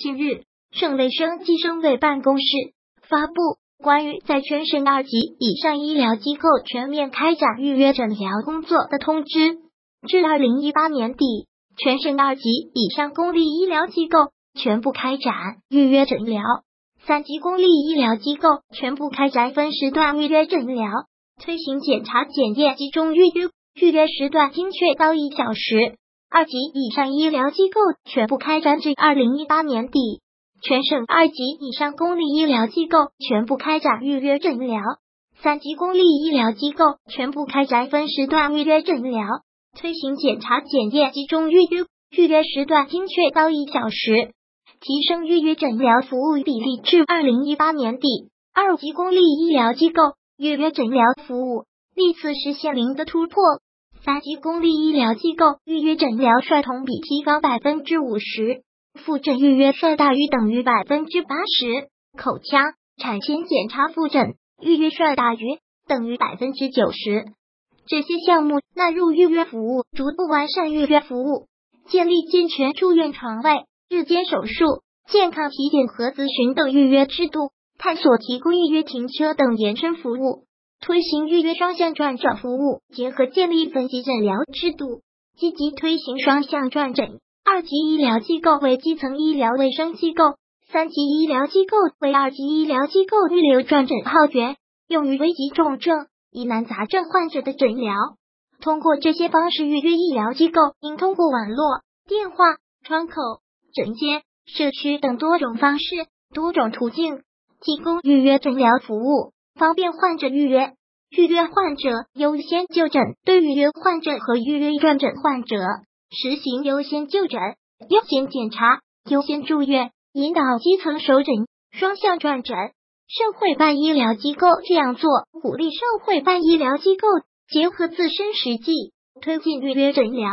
近日，省卫生计生委办公室发布关于在全省二级以上医疗机构全面开展预约诊疗工作的通知。至二零一八年底，全省二级以上公立医疗机构全部开展预约诊疗，三级公立医疗机构全部开展分时段预约诊疗，推行检查检验集中预约，预约时段精确到一小时。二级以上医疗机构全部开展至二零一八年底，全省二级以上公立医疗机构全部开展预约诊疗，三级公立医疗机构全部开展分时段预约诊疗，推行检查检验集中预约，预约时段精确到一小时，提升预约诊疗服务比例至二零一八年底，二级公立医疗机构预约诊疗服务历次实现零的突破。三级公立医疗机构预约诊疗率同比提高百分之五十，复诊预约率大于等于百分之八十，口腔、产前检查复诊预约率大于等于百分之九十。这些项目纳入预约服务，逐步完善预约服务，建立健全住院床位、日间手术、健康体检和咨询等预约制度，探索提供预约停车等延伸服务。推行预约双向转诊服务，结合建立分级诊疗制度，积极推行双向转诊。二级医疗机构为基层医疗卫生机构，三级医疗机构为二级医疗机构预留转诊号源，用于危急重症、疑难杂症患者的诊疗。通过这些方式预约医疗机构，应通过网络、电话、窗口、诊间、社区等多种方式、多种途径提供预约诊疗服务。方便患者预约，预约患者优先就诊。对预约患者和预约转诊患者，实行优先就诊、优先检查、优先住院，引导基层首诊、双向转诊。社会办医疗机构这样做，鼓励社会办医疗机构结合自身实际，推进预约诊疗，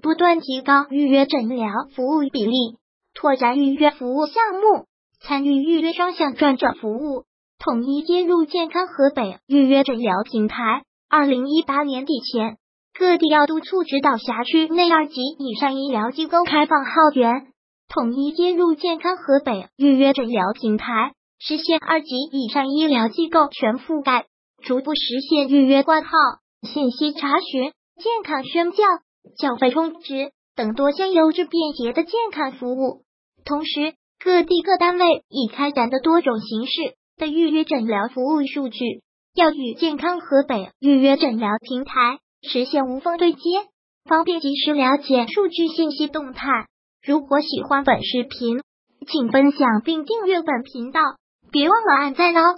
不断提高预约诊疗服务比例，拓展预约服务项目，参与预约双向转诊服务。统一接入健康河北预约诊疗平台。二零一八年底前，各地要督促指导辖区内二级以上医疗机构开放号源，统一接入健康河北预约诊疗平台，实现二级以上医疗机构全覆盖，逐步实现预约挂号、信息查询、健康宣教、缴费充值等多项优质便捷的健康服务。同时，各地各单位已开展的多种形式。的预约诊疗服务数据要与健康河北预约诊疗平台实现无缝对接，方便及时了解数据信息动态。如果喜欢本视频，请分享并订阅本频道，别忘了按赞哦！